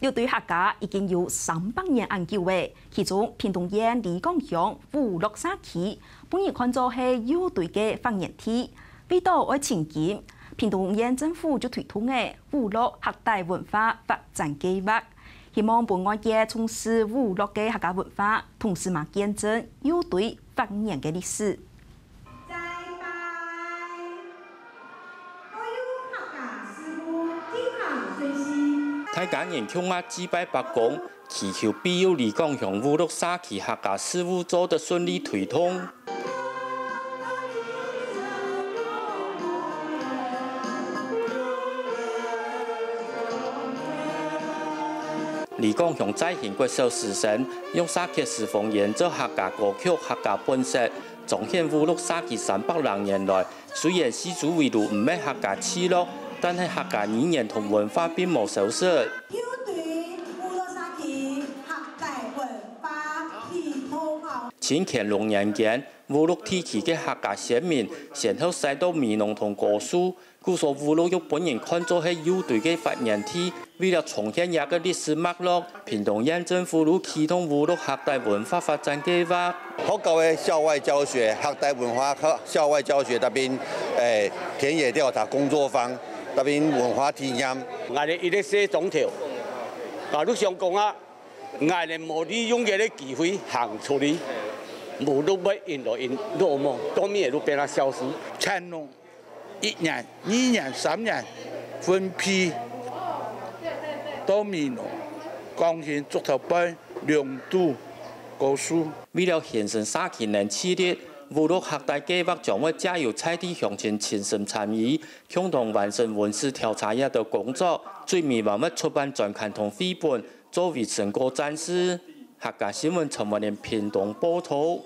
有对客家已经有三百年研究诶，其中屏东县李岗乡五鹿沙溪，本人看作是有对嘅发源地。为到爱情景，屏东县政府就推动嘅五鹿客家文化发展计划，希望本案嘅从事五鹿嘅客家文化，同时嘛见证有队发源嘅历史。大家人穷啊，祭拜八公，祈求庇佑李光祥五六沙期客家事务做得顺利推通。李光祥再现国小时神，用沙克斯风演奏客家歌曲、客家本色，彰显五六沙期三百零年来，虽然始祖围炉唔咩客家气落。但系客家语言同文化并冇消失。前乾隆年间，乌鹿地区嘅客家先民先后使到闽农同歌书，故说乌鹿玉本人看作系优对嘅发源地。为了重现一个历史脉络，屏东县政府如启动乌鹿客家文化发展计划。学校嘅校外教学、客家文化课校外教学，特别诶田野调查工作坊。特别文化体验，我哋一直写总条，啊，你想讲啊，我哋冇利用嘅机会行出嚟，无都不引到引落寞，当面都变得消失。乾隆一年、二年、三年分批到闽南贡献竹头班、两度高书，为了形成沙田人系列。五鹿客家计划将会加入菜地乡亲亲身参与，共同完成文史调查一的工作，最迷茫要出版专刊同绘本作为成果展示。客家新闻陈文连屏东报道。